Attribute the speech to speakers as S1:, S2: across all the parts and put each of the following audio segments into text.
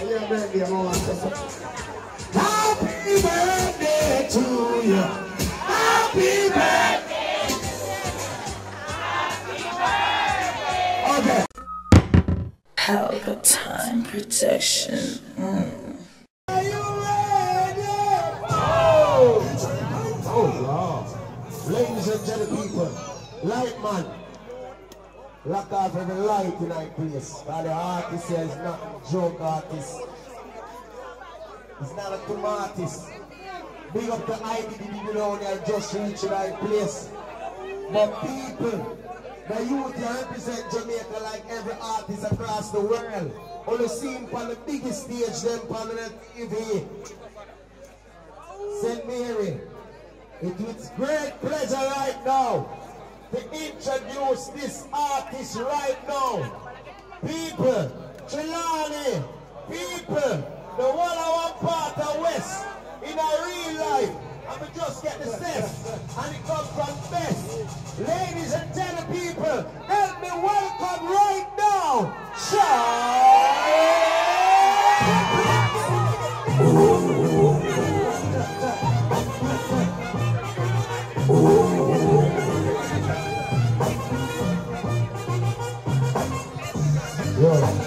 S1: Your birthday, to say. Happy birthday to you. Happy birthday. Okay.
S2: Pelpa Time protection. Mm.
S1: Are you ready? Oh! Oh, Lord. Ladies and gentlemen, light man. Lock off every light in that place. Because the artist here is not a joke artist. It's not a tomb artist. Big up the IDD down there just reach the right place. But people, the youth here represent Jamaica like every artist across the world. Only seen on the biggest stage them on the TV. St. Mary, it is great pleasure right now to introduce this artist right now. People, Trelawney, people, the I want part of West in a real life. I will just get the sense, and it comes from best. Ladies and gentlemen, people, help me welcome right now, Fuck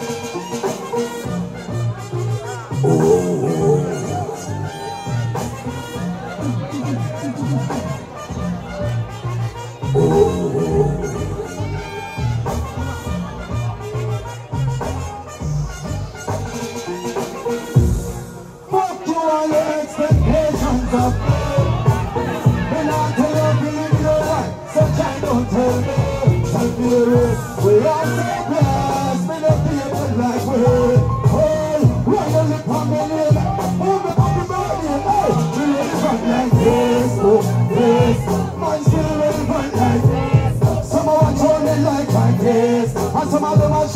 S1: some of them are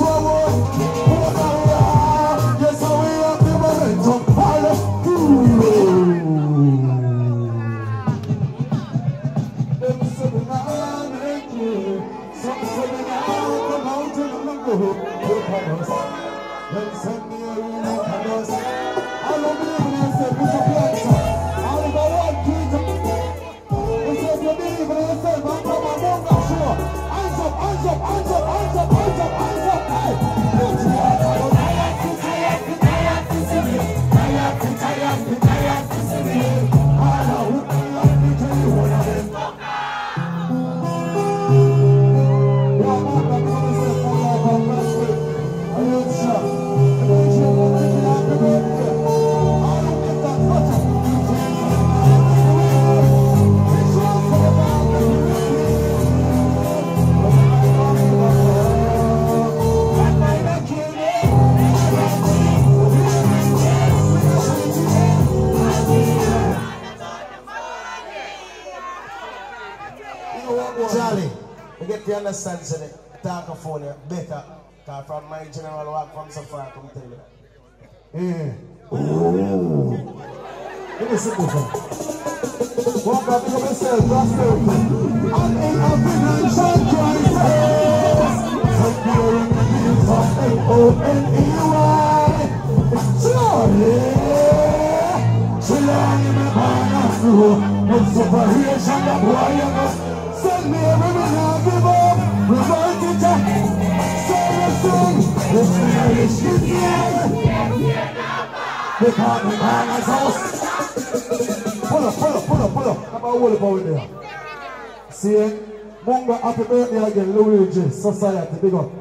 S1: Society, big up.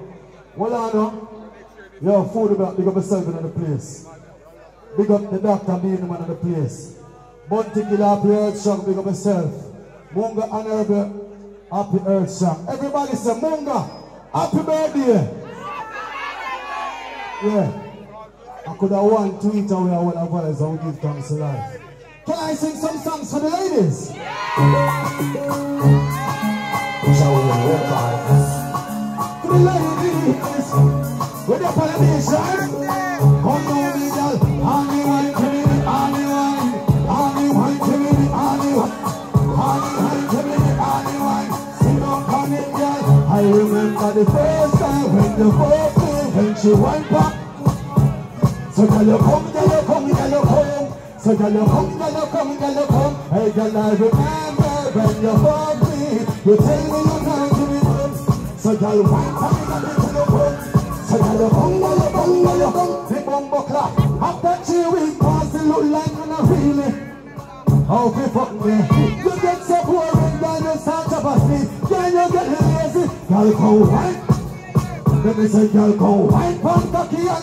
S1: Well, I know. Yo, food about, big up yourself in the place. Big up the doctor being the man of the place. Bounty Killer, happy earth strong, big up yourself. Munga, honorable, happy earth strong. Everybody say, Munga, happy birthday. Yeah. I could have one tweet away I would have voice and give thanks to life. Can I sing some songs for the ladies? Shall ladies, with the politician, come down the girl, honey wine to me, honey wine, honey wine to me, honey wine, honey wine to me, honey wine, sit up on. I remember the first time when the first day when she went back. So girl you come, girl you come, girl you come. So girl you come, girl you come, girl you come. Hey girl I remember when you hug me. You tell me you can't me. So you really. How we fuck me? You get girl you get lazy. Come wine. Let me say, go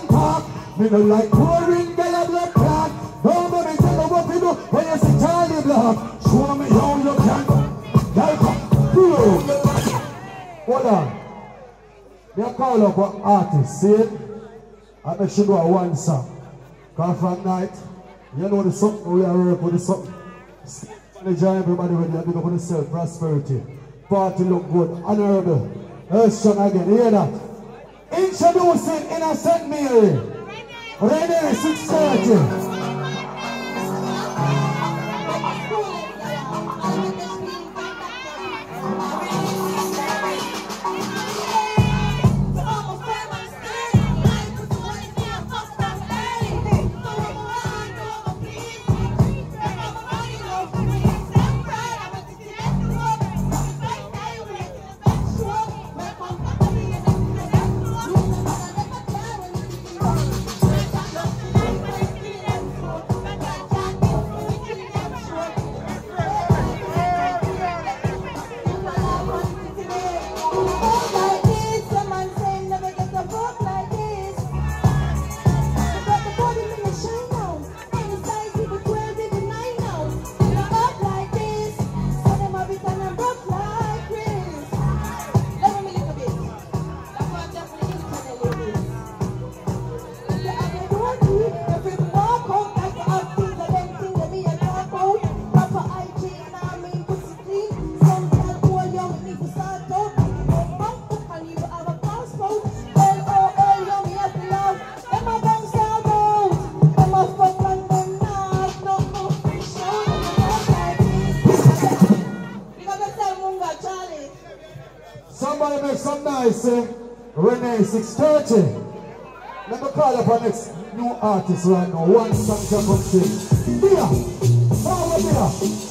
S1: talk. Me like girl, let me what we do when you. Show me how Hold on. A call up an artist, see it? I make sure do a one song. Cause from night, you know the something we are work with the something. Manager everybody do up on the self prosperity. Party look good, honorable. Strong again, hear that? Introducing Innocent Mary. Renee 630. Six thirty. Let me call up our next new artist right now. One song to come sing. Dear, follow me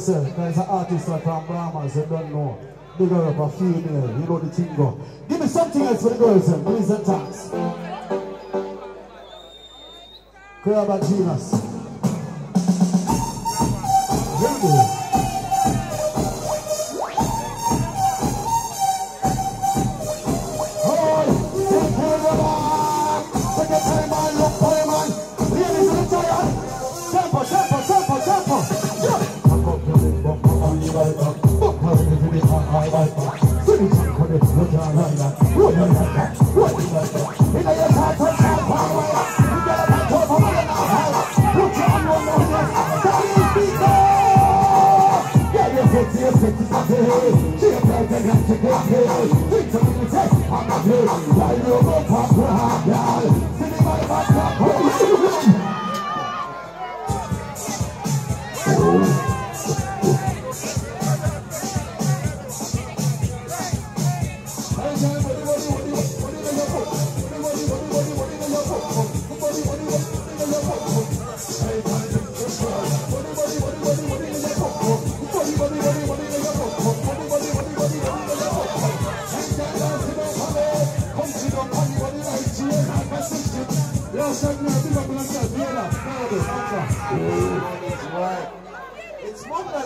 S1: yourself. There's an artist like from Brahmas, you don't know. Big up a female, you know the thing. Give me something else for the girls, then. Please and thanks. Crab and Genus.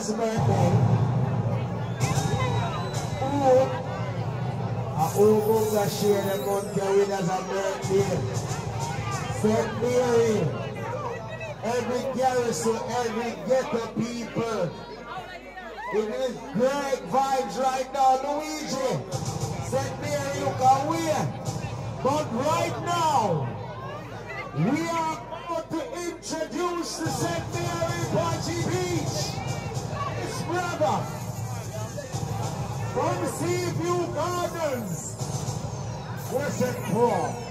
S3: Mother's birthday. Who? A who gonna share the month with as a birthday? St. Mary. Every garrison, every ghetto people. It is great vibes right now, Luigi. St. Mary, you can wear. But right now, we are about to introduce the St. Mary Party Beach. Brother from Seaview Gardens. Where's it from?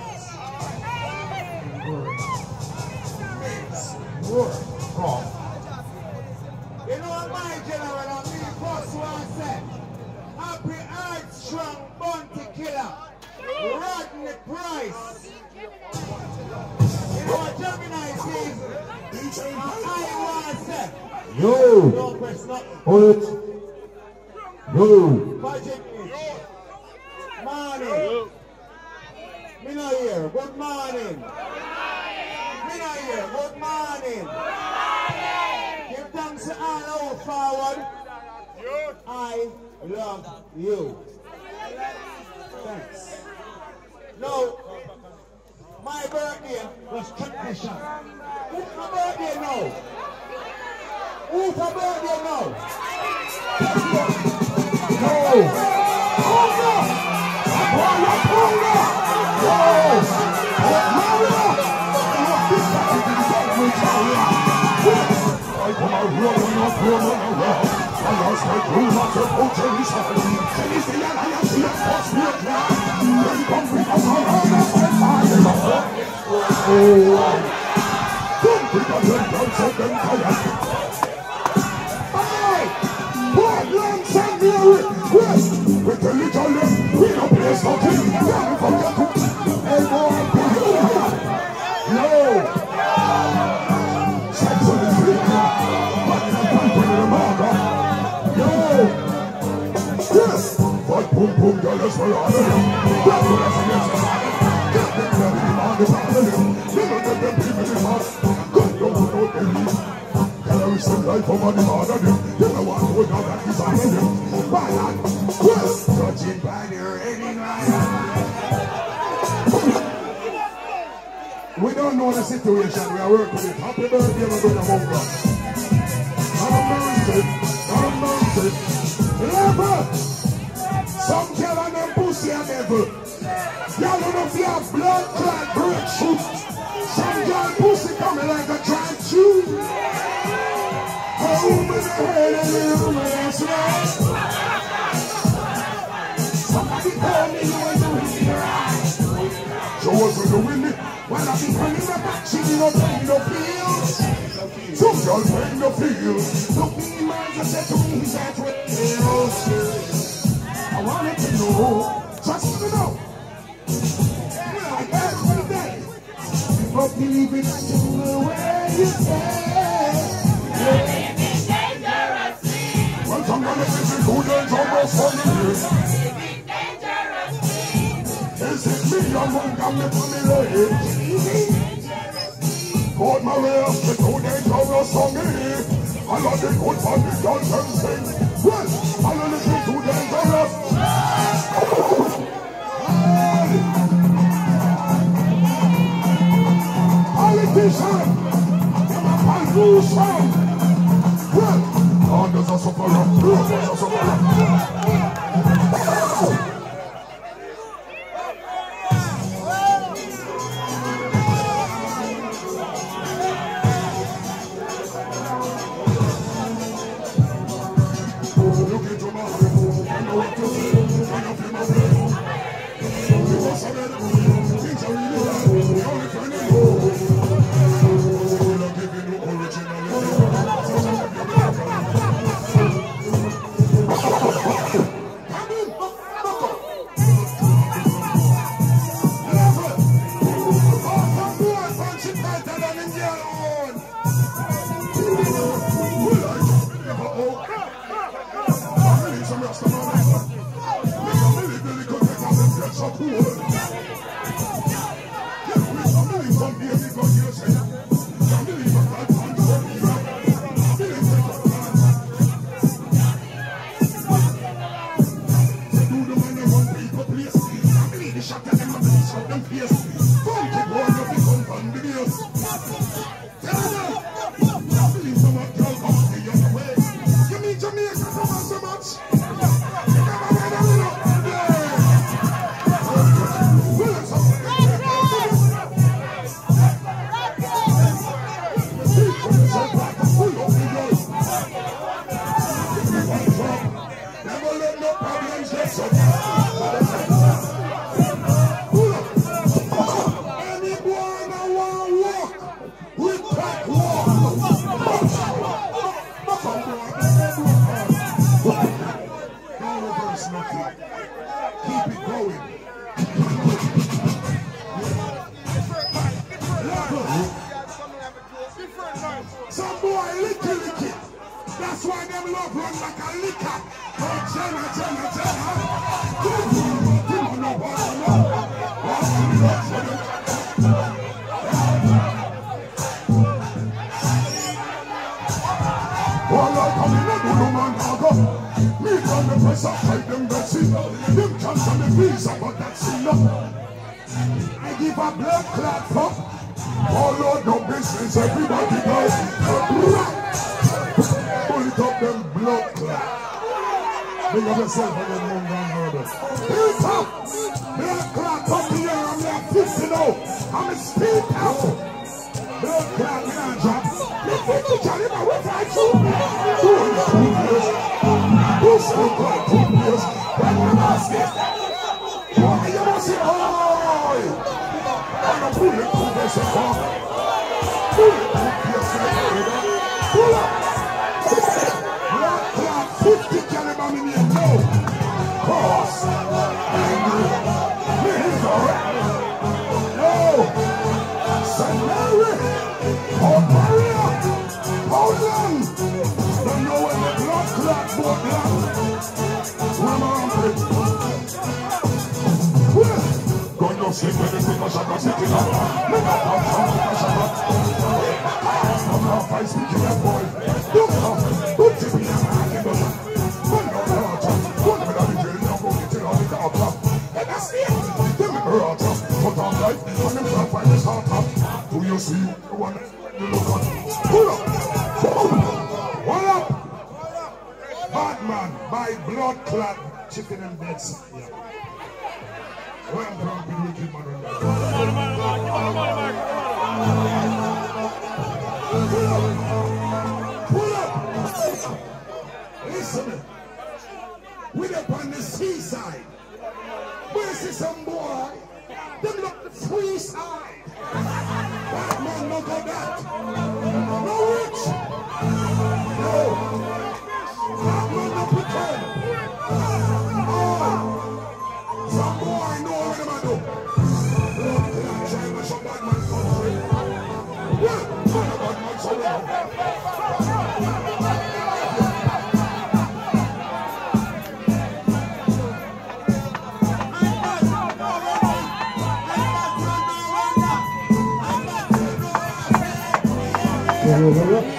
S3: Word from. You know my general and me first one said, Happy Earth Strong Bounty Killer, Rodney Price. You know what Gemini says? I want say,
S4: Yo, it. Yo.
S3: Morning. Me. Good morning. Good morning. I love you. Thanks. No, my birthday was tradition. Who's my birthday now?
S4: Ufa, bem, meu irmão! Gol! não Agora a conga! Gol! Ronaldo! Uma pista de visão mundial! Vai tomar rua, vai na rua, vai na! Vai lá, sai, crua, seu ponte, ele sai! Ele se assim a posse, meu clã! Ele complica, vai lá! Oh! We are working it. Happy birthday, my brother. The visa, but that's enough. I give a blood clot fuck. All Lord, no business, everybody goes. Pull it up, them blood clot. Big up yourself and then move down murder. Here's up. Blood clot up here, I'm there 50 now. I'm a speed out. Blood clot, me not drop. Think you can live with I two. Is two years? So good? Two years. When you must get. Why you must say, I'm a bullet to this and that. Bullet to this and that. Pull up. Blood clot, 50 caliber me name, no sleep when it's because I'm not sitting up. Look up, I'm from the shop. I'm not fight speaking that boy. Look up, good to be a man in the One no daughter, one of the jail, now go get it on the doctor. And that's it. Them rata, put on life, and them can't find his heart up. Do you see the one you look on? Pull up, one up. Bad man, by blood clot, chicken and beds. Yeah. We up on the seaside. Where see some boy? Them look the free side. Bad man no go that. No rich. No. Fighting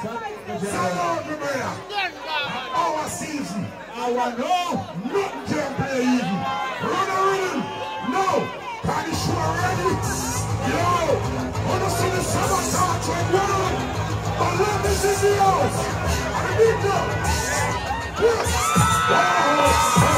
S4: Our season. Our no, not can play even. Run.
S5: No.
S4: Can you show
S6: already? Yo. Wanna see the summer start to now? I love is in the house. I need them. Yes.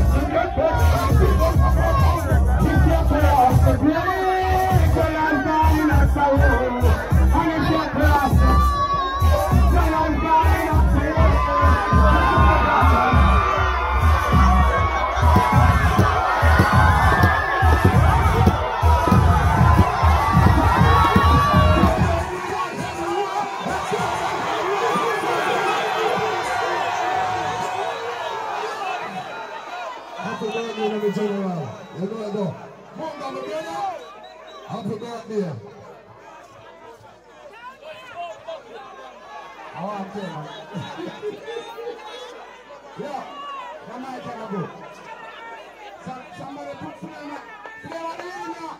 S6: birthday, General. You know it though. Munga, my brother. Happy birthday. I want to yeah, the mic can go. Some, somebody put on what you in now.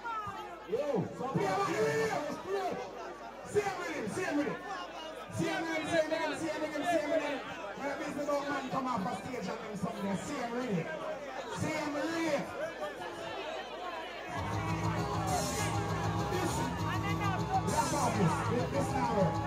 S6: Yo, you in. Just play. Same with him, same with him. Same with him, same with him, same with him, same with him. When a business man come off a stage and them something there, him. Same with him. This, this now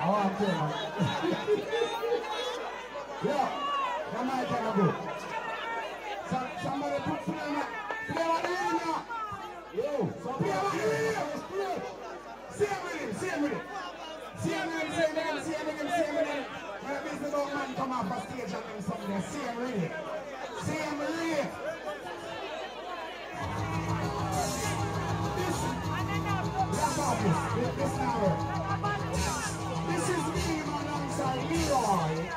S6: I man. yeah, the mic can go. Some, somebody put play on Play on. Yo, play on the area. Play. See him with him, see him with him. See him with him, see him with him, see him with him, see him with him. When a business about man come off a stage and them something see him with him. See him with him. This, this, this now. This is me alongside Leroy.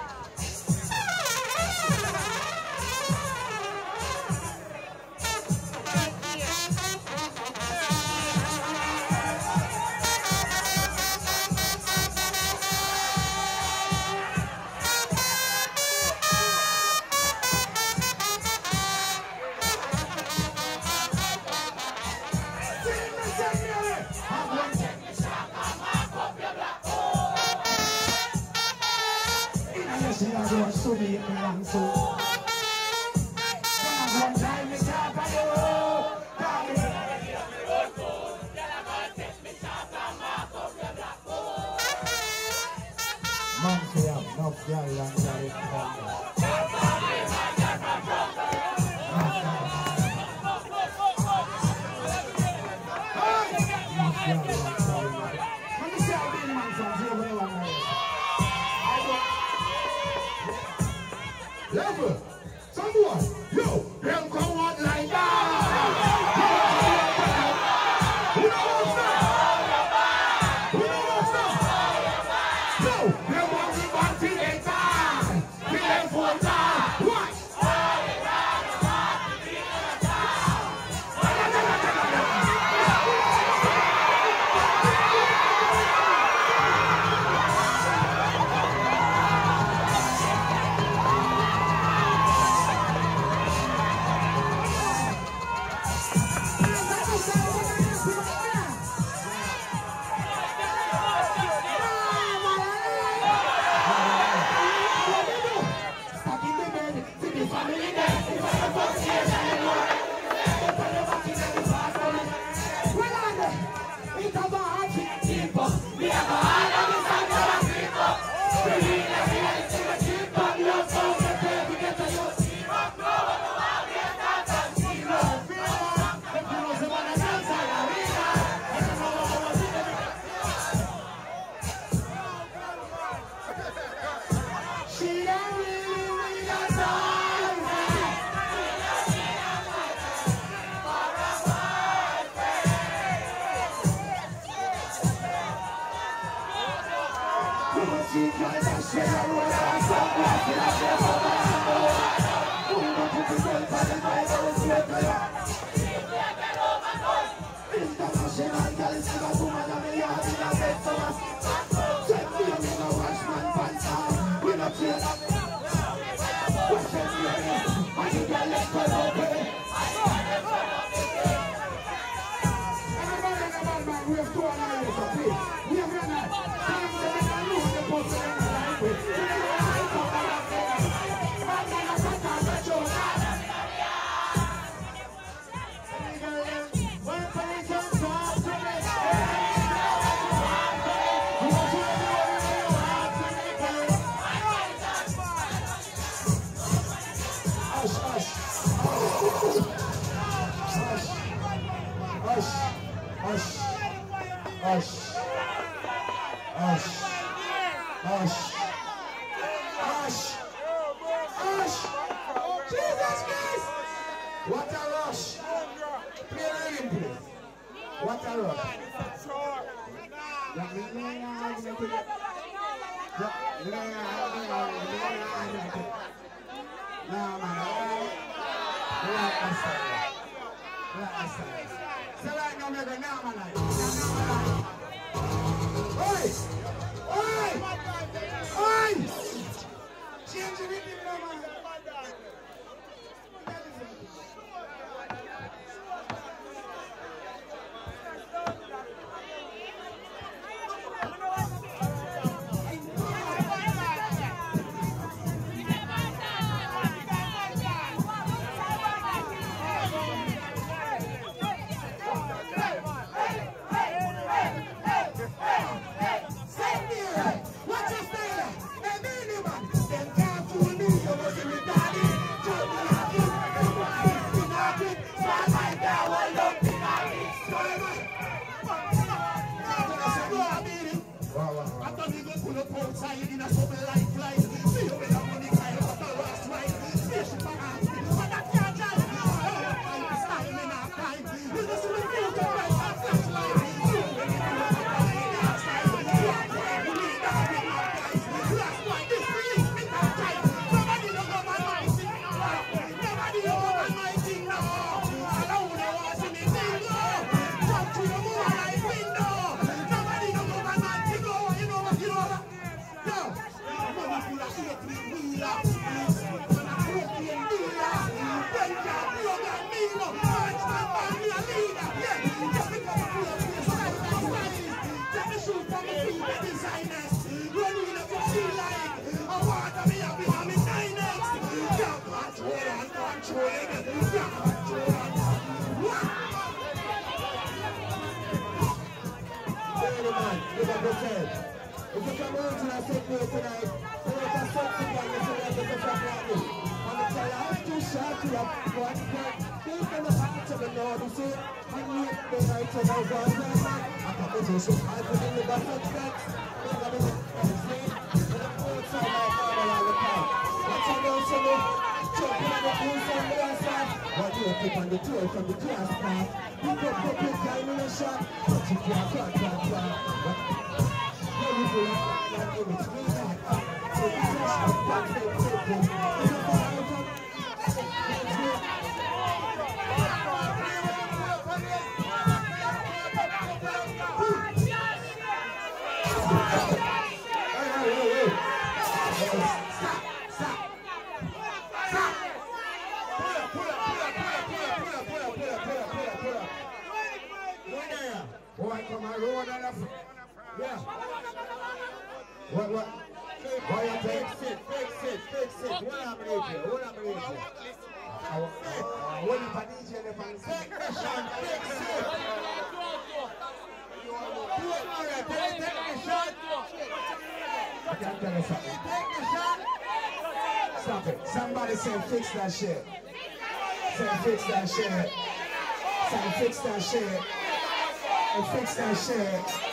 S6: namarai la asala la asala sala ngamego namarai namarai oi! Oi! Oi! Change it namarai pick on the tail from the class class. You go pick it down in a shot, but you can't, you go back and you just back there. You know what Yeah. What, what? Why you fix it? Fix it! Fix it! What happened to you? What happened to you? What happened to you? Take mission, take six. Do it, Mara. Take the shot. I can't tell you something. Take the shot. Stop it. Somebody say fix that shit. Say fix that shit. Say fix that shit. Say fix that shit.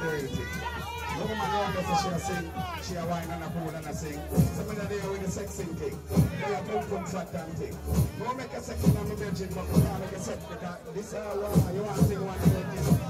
S1: Dirty. No so
S7: she she a wine and a pool and a sing. Somebody there with. They are and. No make a second on the bedroom, but you can't make a set this is how you want to one of.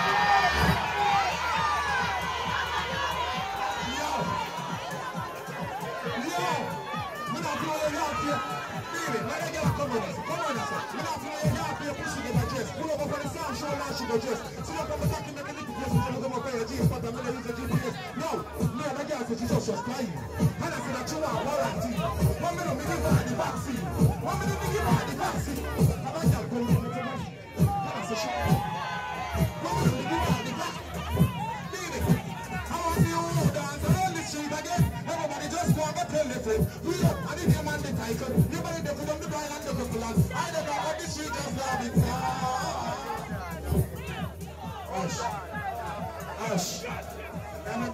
S1: inshallah just. A I'm a the
S6: girl said I said you are the vaccine. I can't I I on the street again. The name and the do them the blind and the. I just love it.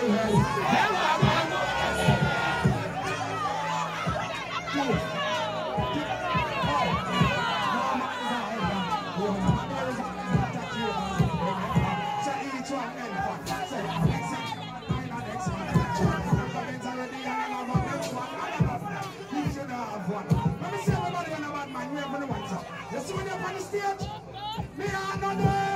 S6: Let me see everybody in the bad man. You have one. You see when you're on the stage? Me, I know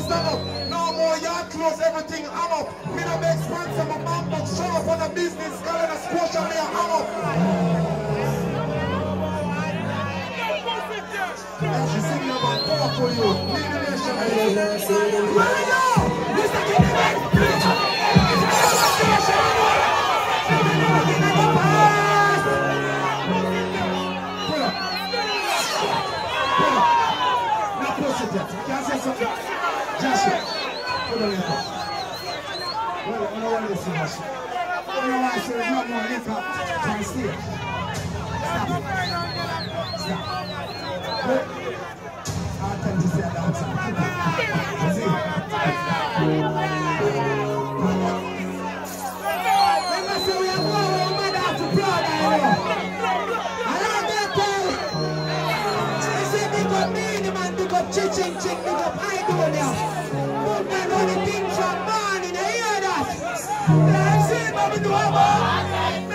S6: stand up. No more yard close, everything hang up. Me no make sponsor, my man book show up on the business, calling a squash and me a hang up. And she singing about poor for you, lead the nation. Ready now, Mr. Kidney, please. cash. You know I said there's not more liquor. Try to steal. Stop it. Stop. Look. I'll tell you that outside. See? Ching ching, pick up high door now. Move man, on the things from Blessed, Mami Duama. Blessed.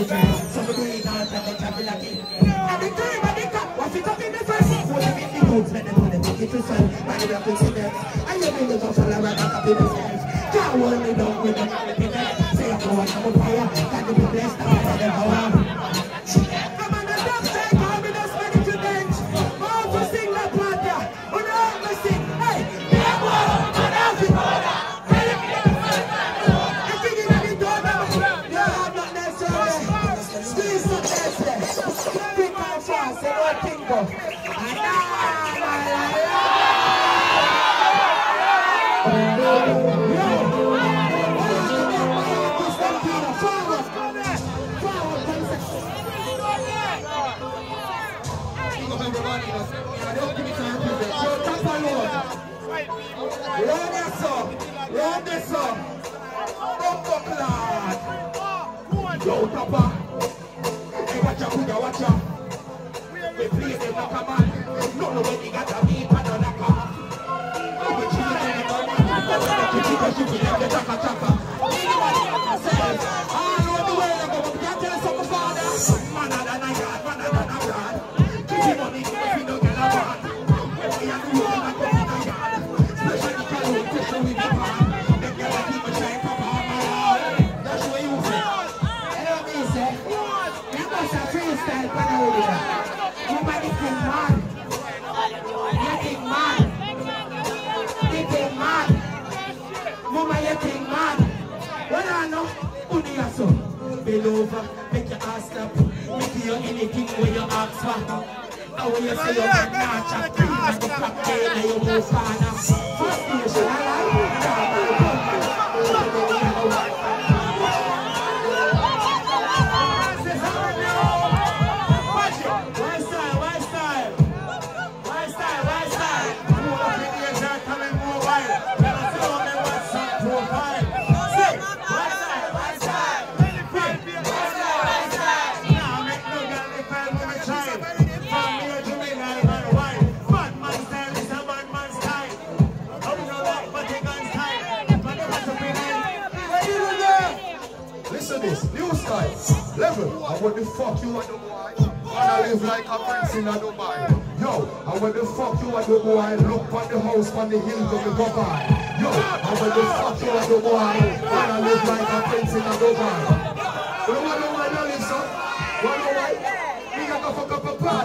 S6: the dream. So we do it all time, they travel like it. And the cream and the cup, what we talking the first thing? What if the goods, let them do them, take it to sell. Money, we have to see them. I hear me, they go follow, I'm not happy with them. I'm hold me
S8: down with them.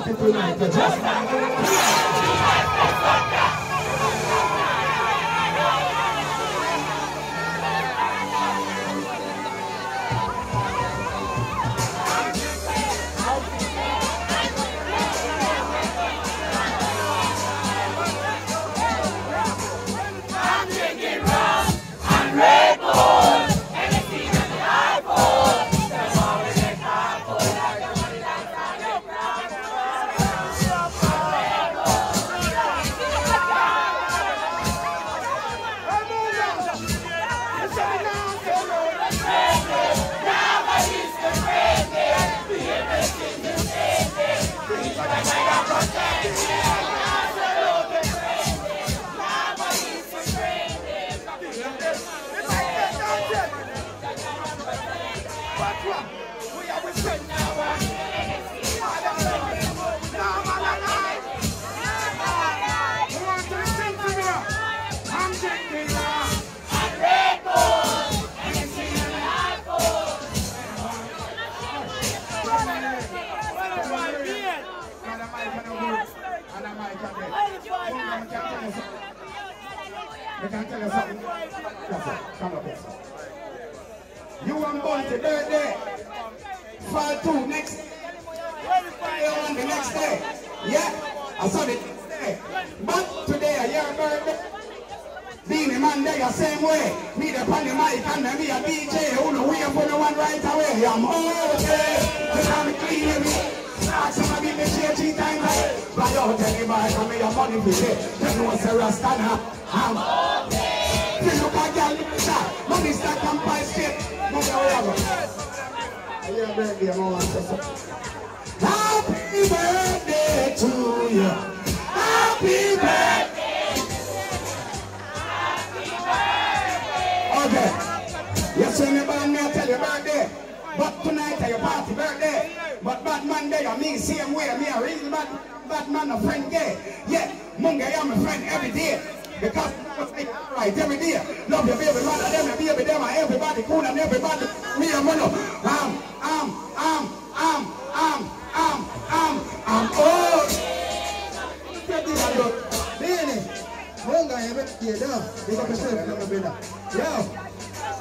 S8: Up a party tonight. You can tell you something. That's it. Come up here. You Bounty birthday. Fall two next. Fire on the next day. Yeah. I saw day. But today, your birthday. Beenie Man there the same way. Me the on the mic and me a DJ. Who we for the one right away. I'm okay. Because I'm clean give me. You a. You way over. Your birthday, I'm on Happy birthday to you. Happy birthday. Okay. Yes, you me, I tell you birthday. But tonight are your party birthday. But bad man there, you me same way. Me a real bad, bad man, a friend gay. Yeah, Munga, I'm a friend every day. Because right every day. Love your baby mother, them your baby, them are everybody cool and everybody me a mono. Um, um, um, um, um, um, um, um, oh.
S6: Bene,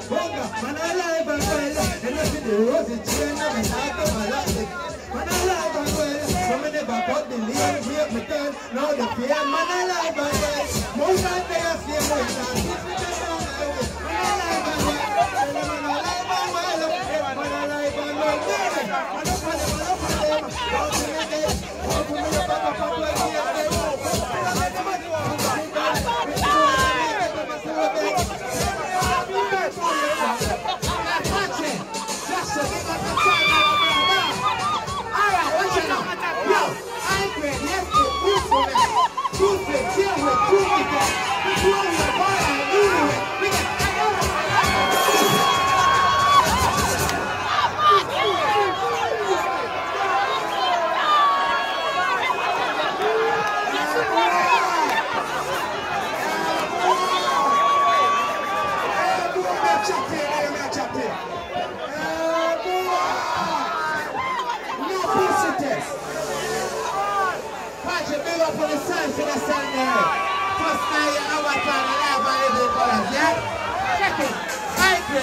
S6: Bonga ya beti ya da, iko pesa ya mbele. Yo, Bonga, manala eba kwele, ene sidi rozi chena menaka malaki. Manala eba kwele, somene bakot di liya liya mekan, no de pia manala eba kwele. Bonga te ya siya mo ita, manala eba kwele, manala eba kwele, manala eba kwele. Ano pale, ano pale, ano pale, ano pale, ano pale, Oh, my God. Two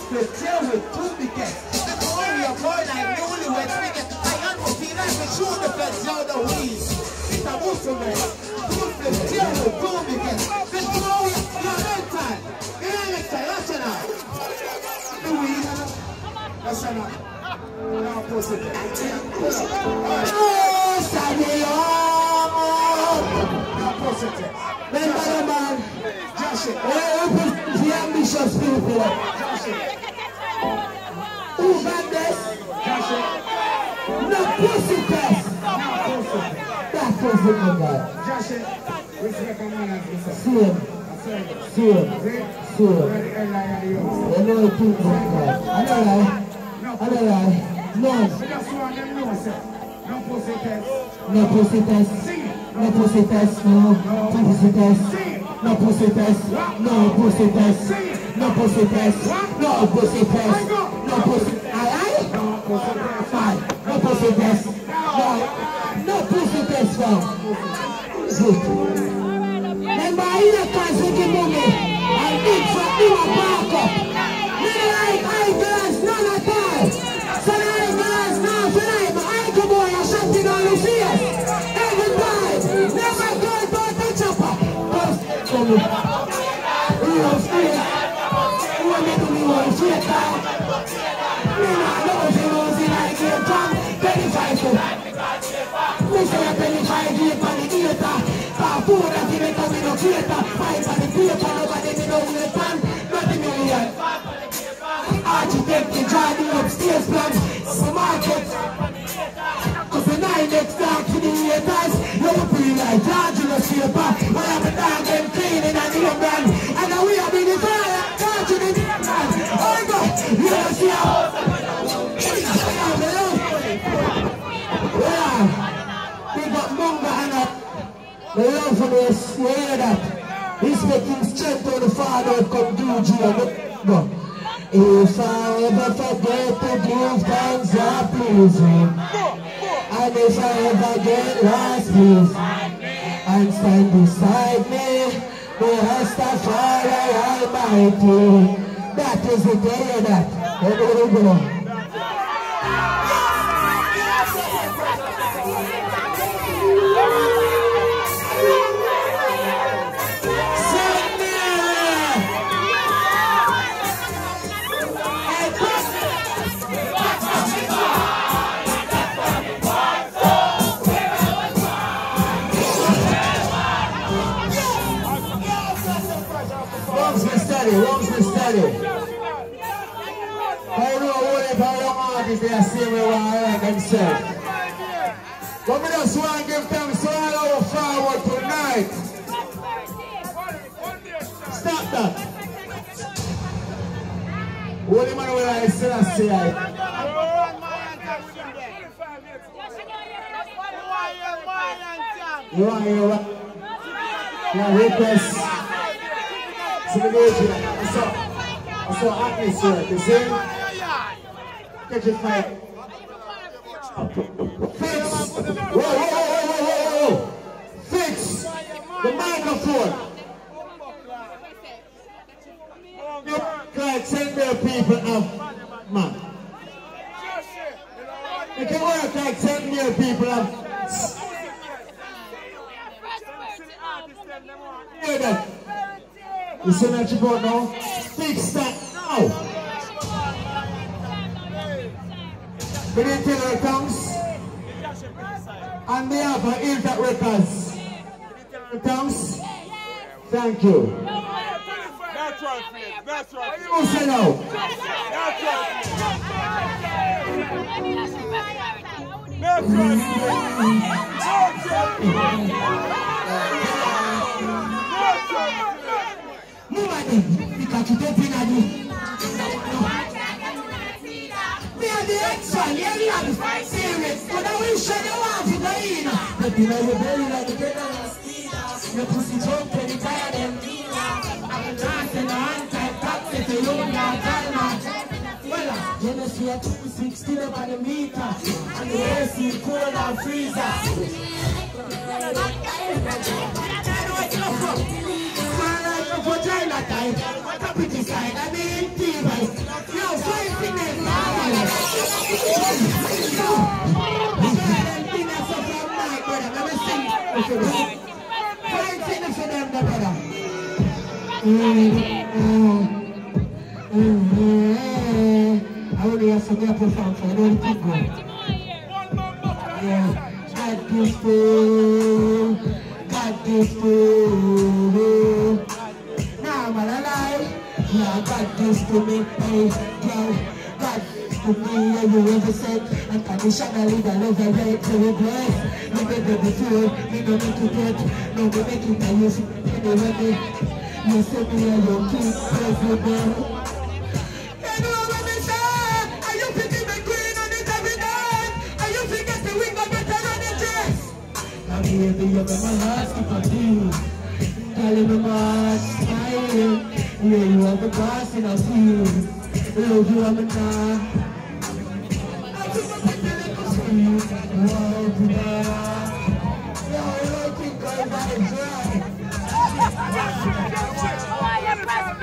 S6: split, deal with two beacons. That's all we are born like newlyweds. We get iron for peanuts and shoot the fence out the weeds. It's a instrument, with two beacons. That's all we are mental. Next time, watch it now. The post it! Now the ambitious people. Josh it. Who got this? No pussy test. Now post it there. That it. Soon. Soon. Soon.
S8: Are you?
S6: You know it too much. I know, right?
S8: No,
S1: no
S6: I don't lie. No.
S1: I just want them know, sir. No pussy.
S6: No pussy test.
S1: Sing it.
S6: No pussy test. No pussy test. No pussy test. No pussy test. No pussy test. No pussy test. No pussy. Alright?
S1: No pussy test.
S6: Fine. No pussy test. No. No pussy test, fam. Good. Remember, I hear cause with the money. I think for you a back up. Me don't like high girls, none at all. So the high girls now tonight, but I come boy, I shot it on the face. Every time. Never go to the chopper. First, a 25 year for the theater. For food that you make me no creator. Five for the paper, nobody me no wait on. Nothing million. Architect, the journey upstairs plan. Supermarket. Cause the nine next dark to the haters. You feel like George in the shaper. When I'm a brand. And now we have been the The love for this, you hear that? He's making strength on the father come do G. If I ever forget to give thanks, I please him. And if I ever get lost, please. And stand beside me, the Rastafari Almighty. That is the day of that. Everybody go. Uh, you know, see a 260 up on the meter. And the AC cool and freezer. Vagina type. What a pretty side. I mean, T-Vice. Yo, five fingers, them. Five fingers for. I only have some apple from for I don't think good. Yeah, got this fool, got this fool. Nah, man, I lie. Yeah, got this to me, hey, girl. Got this to me, yeah, you ever said. Unconditionally, the love I right to regret. No better before, me no make you get. No, me make you tell you, anyway, me. You say me and you keep president. You know And baby, you make my heart skip a beat. Girl, you make my smile. You in field. Love you, I'm a nah. Wow, today.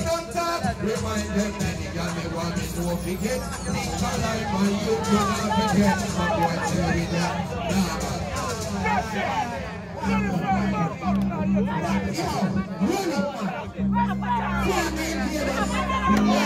S3: talk. Remind them that the girl me want me to forget. My life, my you not forget. Some boy tell me that. Nah, Yo, run it, man. Come in here,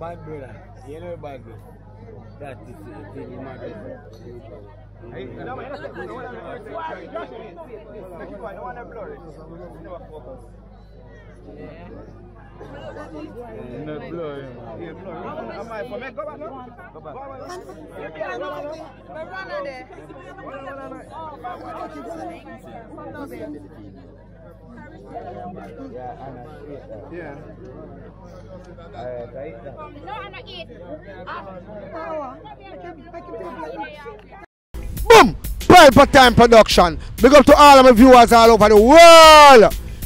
S9: Bad brother, you know bad brother. That is the thing you matter. Yeah, blur. Am I for me? Go back now. Go back. Yeah. Alright, right now.
S6: Boom! Pelpa Time Production. Big up to all of my viewers all over the world.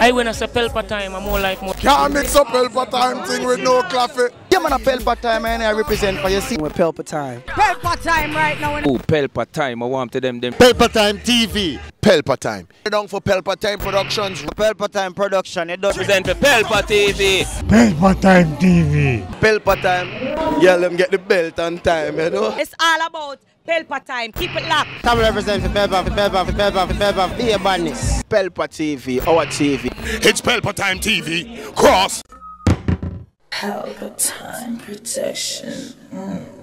S10: I when I say Pelpa time, I'm more like more.
S11: Can't mix up Pelpa time thing with no coffee.
S12: Yeah, man, a Pelpa time, man. I represent for you. See, with Pelpa time.
S13: Pelpa time right now.
S14: Oh, Pelpa time. I want to them them.
S11: Pelpa time TV. Pelpa time. Down for Pelpa time productions.
S12: Pelpa time production. It does
S14: Present for Pelpa TV.
S1: Pelpa time TV.
S11: Pelpa time. Yeah, let them get the belt on time, you know.
S13: It's all about Pelpa time. Keep it locked.
S12: Come represent for Pelpa, for Pelpa, for Pelpa, for Pelpa. Be a badness.
S11: Pelpa TV, our TV.
S4: It's Pelpa Time TV. Cross.
S2: Pelpa time protection. Mm.